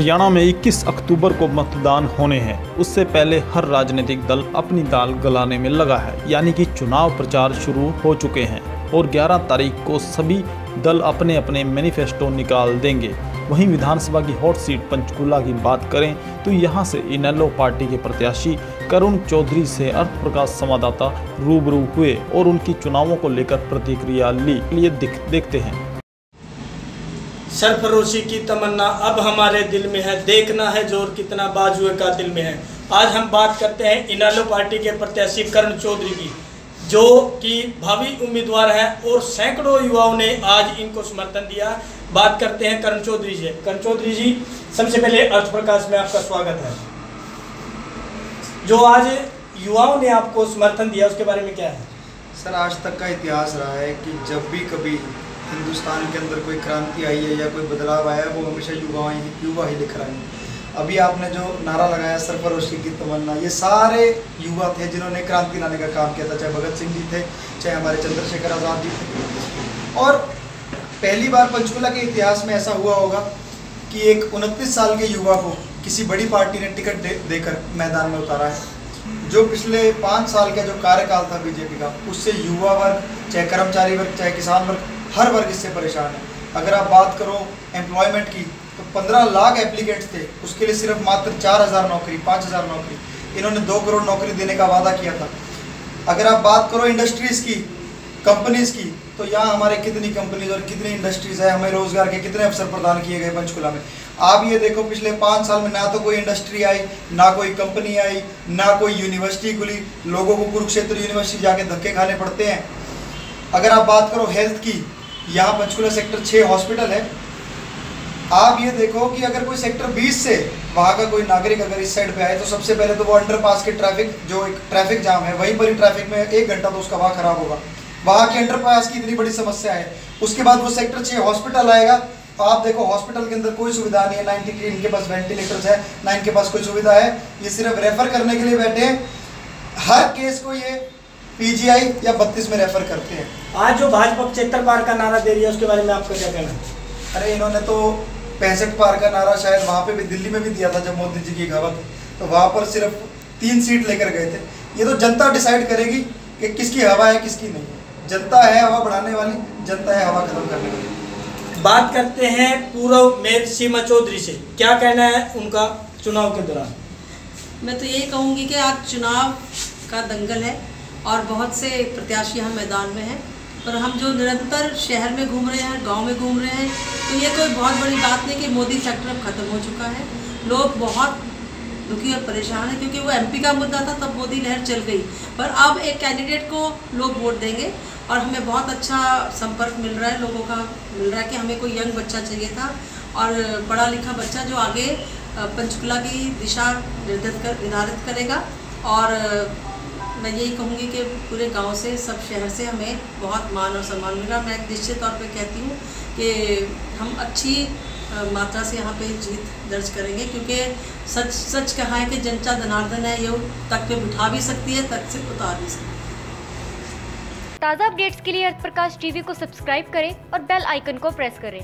हरियाणा में 21 अक्टूबर को मतदान होने हैं। उससे पहले हर राजनीतिक दल अपनी दाल गलाने में लगा है, यानी कि चुनाव प्रचार शुरू हो चुके हैं और 11 तारीख को सभी दल अपने अपने मैनिफेस्टो निकाल देंगे। वहीं विधानसभा की हॉट सीट पंचकूला की बात करें तो यहाँ से इनेलो पार्टी के प्रत्याशी करुण चौधरी से अर्थ प्रकाश संवाददाता रूबरू हुए और उनकी चुनावों को लेकर प्रतिक्रिया ली। लिए देखते हैं। सरफरोशी की तमन्ना अब हमारे दिल में है। देखना है ज़ोर कितना बाजुए का दिल में है। आज हम बात करते हैं इनालो पार्टी के प्रत्याशी करण चौधरी की, जो कि भावी उम्मीदवार है और सैकड़ों युवाओं ने आज इनको समर्थन दिया। बात करते हैं करण चौधरी से। करण चौधरी जी, सबसे पहले अर्थ प्रकाश में आपका स्वागत है। जो आज युवाओं ने आपको समर्थन दिया, उसके बारे में क्या है? सर, आज तक का इतिहास रहा है कि जब भी कभी हिंदुस्तान के अंदर कोई क्रांति आई है या कोई बदलाव आया है, वो हमेशा युवा ही युवा ही लिख रहे हैं। अभी आपने जो नारा लगाया, सरफरोशी की तमन्ना, ये सारे युवा थे जिन्होंने क्रांति लाने का काम किया था, चाहे भगत सिंह जी थे, चाहे हमारे चंद्रशेखर आज़ाद जी थे। और पहली बार पंचकुला के इतिहास में ऐसा हुआ होगा कि एक उनतीस साल के युवा को किसी बड़ी पार्टी ने टिकट दे देकर मैदान में उतारा है। जो पिछले पाँच साल का जो कार्यकाल था बीजेपी का, उससे युवा वर्ग, चाहे कर्मचारी वर्ग, चाहे किसान वर्ग हर वर्ग इससे परेशान है। अगर आप बात करो एम्प्लॉयमेंट की तो पंद्रह लाख एप्लीकेंट्स थे। उसके लिए सिर्फ़ मात्र चार हज़ार नौकरी, पाँच हज़ार नौकरी। इन्होंने दो करोड़ नौकरी देने का वादा किया था। अगर आप बात करो इंडस्ट्रीज़ की कंपनीज़ की तो यहाँ हमारे कितनी कंपनीज़ और कितनी इंडस्ट्रीज़ है, हमें रोज़गार के कितने अवसर प्रदान किए गए पंचकुला में? आप ये देखो, पिछले पाँच साल में ना तो कोई इंडस्ट्री आई, ना कोई कंपनी आई, ना कोई यूनिवर्सिटी खुली। लोगों को कुरुक्षेत्र यूनिवर्सिटी जाके धक्के खाने पड़ते हैं। अगर आप बात करो हेल्थ की यहाँ पंचकुला सेक्टर छः हॉस्पिटल है। आप ये देखो कि अगर कोई सेक्टर 20 से वहाँ का कोई नागरिक अगर इस साइड पे आए तो सबसे पहले तो वो अंडरपास के ट्रैफ़िक जो एक ट्रैफ़िक जाम है, वहीं पर ही ट्रैफ़िक में एक घंटा तो उसका वहाँ खराब होगा। वहाँ के अंडरपास की इतनी बड़ी समस्या है। उसके बाद वो सेक्टर छः हॉस्पिटल आएगा। तो आप देखो हॉस्पिटल के अंदर कोई सुविधा नहीं है। ना इनके इनके पास वेंटिलेटर्स है, ना इनके पास कोई सुविधा है। ये सिर्फ़ रेफर करने के लिए बैठे हैं। हर केस को ये पीजीआई या बत्तीस में रेफर करते हैं। आज जो भाजपा पचहत्तर पार का नारा दे रही है उसके बारे में आपका क्या कहना है? अरे इन्होंने तो पैंसठ पार का नारा शायद वहाँ पे भी दिल्ली में भी दिया था जब मोदी जी की खबर तो वहाँ पर सिर्फ़ तीन सीट लेकर गए थे। ये तो जनता डिसाइड करेगी कि किसकी हवा है किसकी नहीं। है जनता है हवा बढ़ाने वाली जनता है हवा खत्म करने वाली। बात करते हैं पूर्व मेयर सीमा चौधरी से। क्या कहना है उनका चुनाव के दौरान? मैं तो यही कहूँगी कि आज चुनाव का दंगल है। और बहुत से प्रत्याशी यहाँ मैदान में हैं। पर हम जो निरंतर शहर में घूम रहे हैं, गाँव में घूम रहे हैं तो ये कोई बहुत बड़ी बात नहीं कि मोदी सेक्टर अब ख़त्म हो चुका है। लोग बहुत दुखी और परेशान है क्योंकि वो एमपी का मुद्दा था, तब मोदी लहर चल गई। पर अब एक कैंडिडेट को लोग वोट देंगे और हमें बहुत अच्छा संपर्क मिल रहा है, लोगों का मिल रहा है कि हमें कोई यंग बच्चा चाहिए था और पढ़ा लिखा बच्चा जो आगे पंचकुला की दिशा निर्धारित कर, निर्धारित करेगा। और मैं यही कहूँगी कि पूरे गाँव से, सब शहर से हमें बहुत मान और सम्मान मिला। मैं निश्चित तौर पे कहती हूँ कि हम अच्छी मात्रा से यहाँ पे जीत दर्ज करेंगे, क्योंकि सच सच कहा है कि जनता धनार्दन है, ये तक पे बिठा भी सकती है, तक से उतार भी सकती है। ताज़ा अपडेट्स के लिए अर्थ प्रकाश टीवी को सब्सक्राइब करें और बेल आइकन को प्रेस करें।